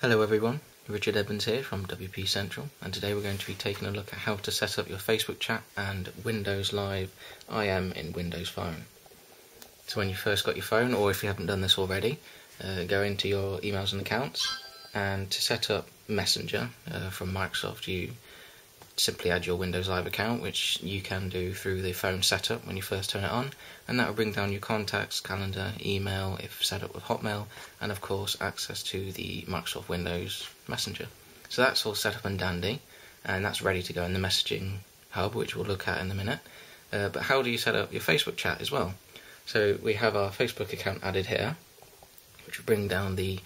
Hello everyone, Richard Evans here from WP Central and today we're going to be taking a look at how to set up your Facebook chat and Windows Live IM in Windows Phone. So when you first got your phone, or if you haven't done this already, uh, go into your emails and accounts and to set up Messenger uh, from Microsoft you simply add your Windows Live account, which you can do through the phone setup when you first turn it on, and that will bring down your contacts, calendar, email if set up with Hotmail, and of course access to the Microsoft Windows Messenger. So that's all set up and dandy, and that's ready to go in the messaging hub, which we'll look at in a minute. Uh, but how do you set up your Facebook chat as well? So we have our Facebook account added here, which will bring down the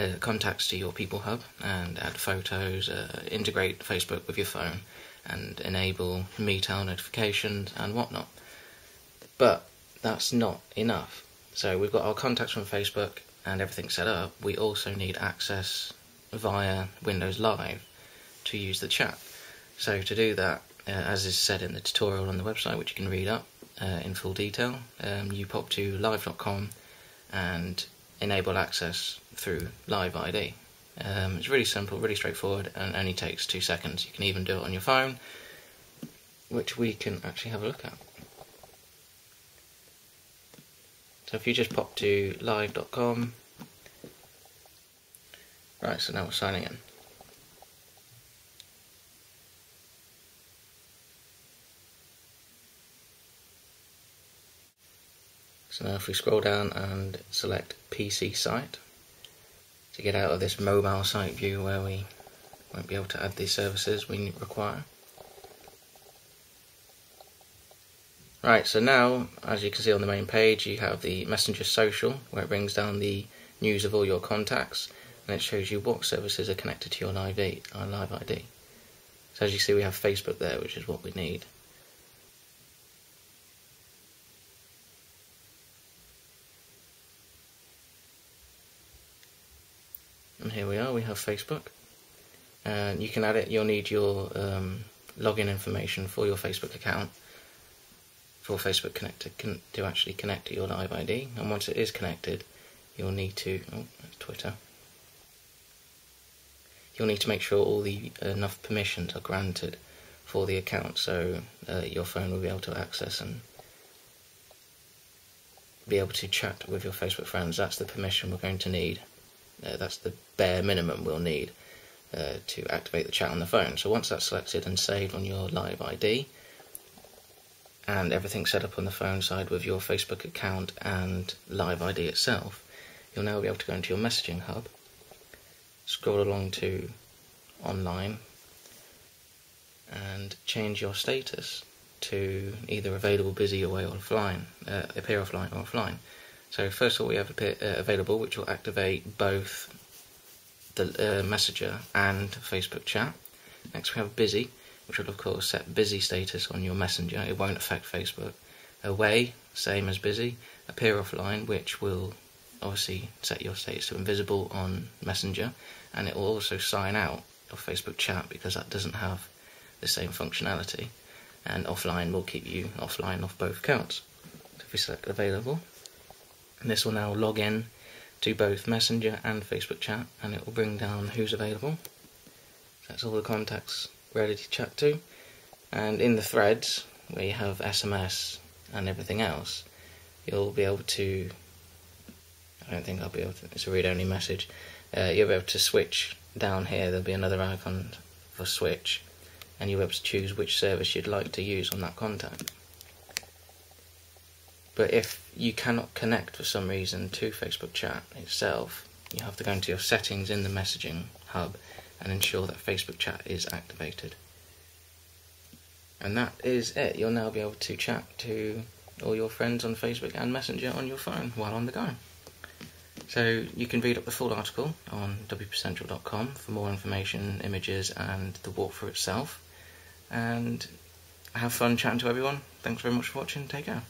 uh, contacts to your People Hub and add photos, uh, integrate Facebook with your phone, and enable Meetel notifications and whatnot. But that's not enough. So we've got our contacts from Facebook and everything set up. We also need access via Windows Live to use the chat. So to do that, uh, as is said in the tutorial on the website, which you can read up uh, in full detail, um, you pop to live.com and enable access through Live ID. Um, it's really simple, really straightforward, and only takes two seconds. You can even do it on your phone, which we can actually have a look at. So if you just pop to live.com, right, so now we're signing in. So now if we scroll down and select PC site to get out of this mobile site view where we won't be able to add these services we require. Right, so now, as you can see on the main page, you have the Messenger Social, where it brings down the news of all your contacts, and it shows you what services are connected to your uh, live, live ID. So as you see, we have Facebook there, which is what we need. Here we are we have Facebook. And you can add it you'll need your um, login information for your Facebook account for Facebook Connect to, to actually connect to your live ID and once it is connected you'll need to oh Twitter. You'll need to make sure all the enough permissions are granted for the account so uh, your phone will be able to access and be able to chat with your Facebook friends. That's the permission we're going to need uh, that's the bare minimum we'll need uh, to activate the chat on the phone. So once that's selected and saved on your live ID, and everything set up on the phone side with your Facebook account and live ID itself, you'll now be able to go into your messaging hub, scroll along to online, and change your status to either available, busy, away, or offline, uh, appear offline or offline. So first of all we have uh, available which will activate both the uh, messenger and Facebook chat. Next we have busy which will of course set busy status on your messenger. It won't affect Facebook. Away, same as busy. Appear offline which will obviously set your status to invisible on messenger and it will also sign out of Facebook chat because that doesn't have the same functionality and offline will keep you offline off both accounts. So if we select available and this will now log in to both Messenger and Facebook chat and it will bring down who's available. So that's all the contacts ready to chat to. And in the threads, where you have SMS and everything else, you'll be able to. I don't think I'll be able to. It's a read only message. Uh, you'll be able to switch down here. There'll be another icon for switch, and you'll be able to choose which service you'd like to use on that contact. But if you cannot connect for some reason to Facebook chat itself, you have to go into your settings in the messaging hub and ensure that Facebook chat is activated. And that is it. You'll now be able to chat to all your friends on Facebook and Messenger on your phone while on the go. So you can read up the full article on wpcentral.com for more information, images, and the walkthrough itself. And have fun chatting to everyone. Thanks very much for watching. Take care.